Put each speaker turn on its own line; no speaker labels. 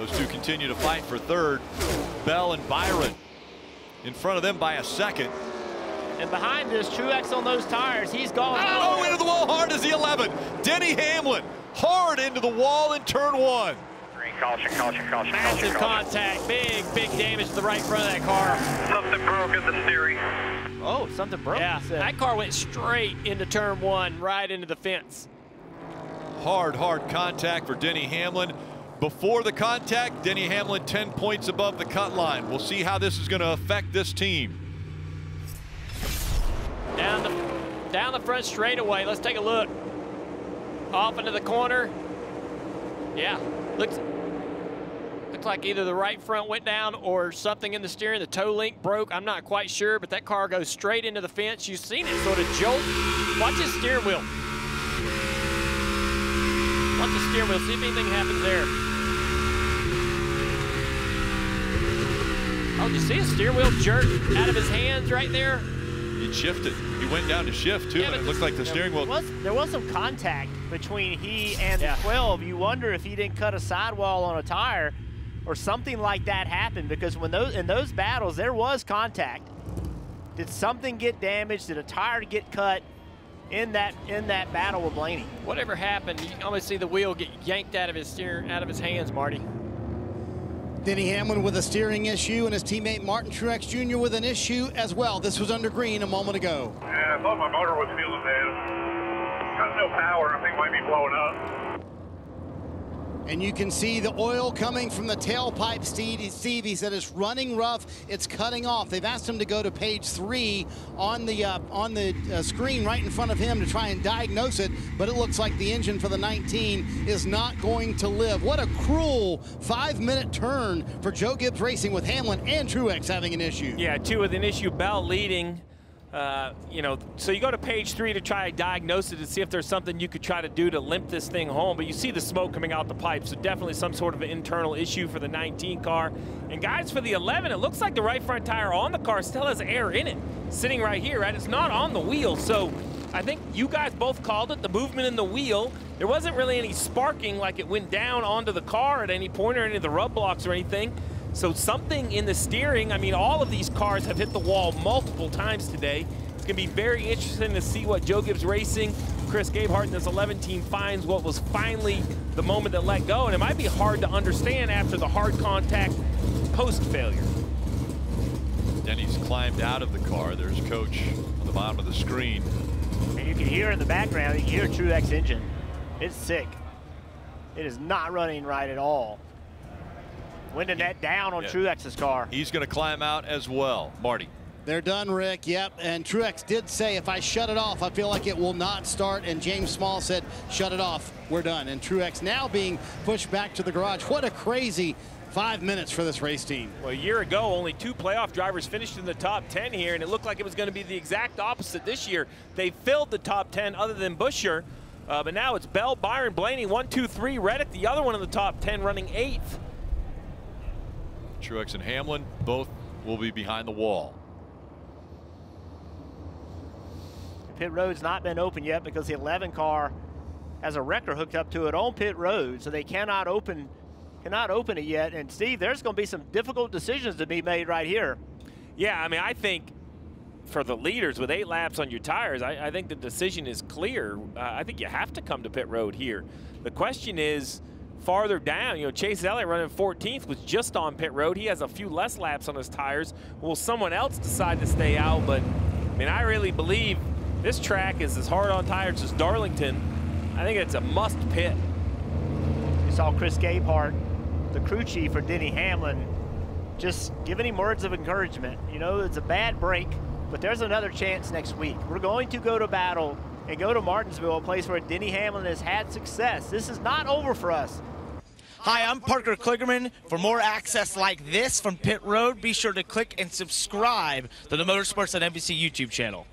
Those two continue to fight for third. Bell and Byron in front of them by a second.
And behind this, Truex on those tires, he's going.
Oh, into the wall hard as the 11. Denny Hamlin hard into the wall in turn one.
Caution, caution, caution,
Massive
caution, caution.
contact, big, big damage to the right front of that car.
Something broke in the steering.
Oh, something broke.
Yeah,
said.
that car went straight into turn one, right into the fence.
Hard, hard contact for Denny Hamlin. Before the contact, Denny Hamlin 10 points above the cut line. We'll see how this is going to affect this team.
Down the, down the front straightaway. Let's take a look. Off into the corner. Yeah, looks looks like either the right front went down or something in the steering. The toe link broke. I'm not quite sure, but that car goes straight into the fence. You've seen it sort of jolt. Watch his steering wheel. Watch the steering wheel. See if anything happens there. Oh, did you see a steering wheel jerk out of his hands right there?
He shifted. He went down to shift, too,
Yeah,
and
but
it looked like the steering wheel.
was, there was some contact between he and
Yeah.
the 12. You wonder if he didn't cut a sidewall on a tire or something like that happened because when those in those battles there was contact. Did something get damaged? Did a tire get cut in that in that battle with Blaney?
Whatever happened, you can almost see the wheel get yanked out of his steer, out of his hands, Marty.
Denny Hamlin with a steering issue and his teammate Martin Truex Jr. with an issue as well. This was under green a moment ago.
Yeah, I thought my motor was feeling bad. Got no power. I think it might be blowing up.
And you can see the oil coming from the tailpipe, Steve. Steve, he said it's running rough. It's cutting off. They've asked him to go to page three on the uh, on the uh, screen right in front of him to try and diagnose it. But it looks like the engine for the 19 is not going to live. What a cruel five-minute turn for Joe Gibbs Racing with Hamlin and Truex having an issue.
Yeah, two with an issue, Bell leading. Uh, you know, so you go to page three to try to diagnose it and see if there's something you could try to do to limp this thing home. But you see the smoke coming out the pipe, so definitely some sort of an internal issue for the 19 car. And guys, for the 11, it looks like the right front tire on the car still has air in it, sitting right here, right? It's not on the wheel, so I think you guys both called it, the movement in the wheel. There wasn't really any sparking like it went down onto the car at any point or any of the rub blocks or anything. So something in the steering, I mean, all of these cars have hit the wall multiple times today. It's going to be very interesting to see what Joe Gibbs Racing, Chris Gabehart, and this 11 team finds what was finally the moment that let go. And it might be hard to understand after the hard contact post-failure.
Denny's climbed out of the car. There's Coach on the bottom of the screen.
And you can hear in the background, you can hear Truex engine. It's sick. It is not running right at all. Winding that down on
Yeah.
Truex's car.
He's going to climb out as well. Marty.
They're done, Rick. Yep. And Truex did say, if I shut it off, I feel like it will not start. And James Small said, shut it off. We're done. And Truex now being pushed back to the garage. What a crazy five minutes for this race team.
Well, a year ago, only two playoff drivers finished in the top 10 here, and it looked like it was going to be the exact opposite this year. They filled the top 10 other than Buescher, uh, but now it's Bell, Byron, Blaney, one, two, three. Reddick, the other one in the top 10, running eighth.
Truex and Hamlin both will be behind the wall.
Pit road's not been open yet because the 11 car has a wrecker hooked up to it on pit road, so they cannot open cannot open it yet. And Steve, there's going to be some difficult decisions to be made right here.
Yeah, I mean, I think for the leaders with eight laps on your tires, I, I think the decision is clear. Uh, I think you have to come to pit road here. The question is farther down. You know, Chase Elliott running 14th was just on pit road. He has a few less laps on his tires. Will someone else decide to stay out? But I mean, I really believe this track is as hard on tires as Darlington. I think it's a must pit.
You saw Chris Gabehart, the crew chief for Denny Hamlin, just giving him words of encouragement. You know, it's a bad break, but there's another chance next week. We're going to go to battle and go to Martinsville, a place where Denny Hamlin has had success. This is not over for us.
Hi, I'm Parker Kligerman. For more access like this from Pit Road, be sure to click and subscribe to the Motorsports on NBC YouTube channel.